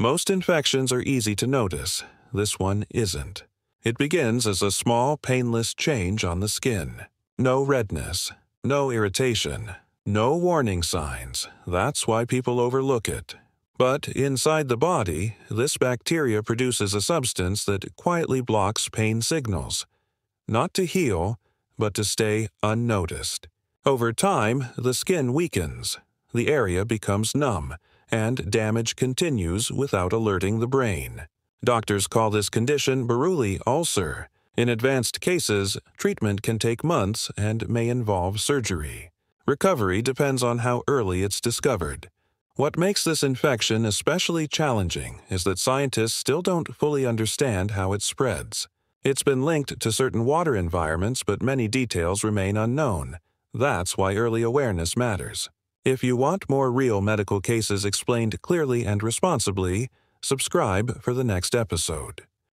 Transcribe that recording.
Most infections are easy to notice. This one isn't. It begins as a small, painless change on the skin. No redness, no irritation, no warning signs. That's why people overlook it. But inside the body, this bacteria produces a substance that quietly blocks pain signals. Not to heal, but to stay unnoticed. Over time, the skin weakens, the area becomes numb, and damage continues without alerting the brain. Doctors call this condition Buruli ulcer. In advanced cases, treatment can take months and may involve surgery. Recovery depends on how early it's discovered. What makes this infection especially challenging is that scientists still don't fully understand how it spreads. It's been linked to certain water environments, but many details remain unknown. That's why early awareness matters. If you want more real medical cases explained clearly and responsibly, subscribe for the next episode.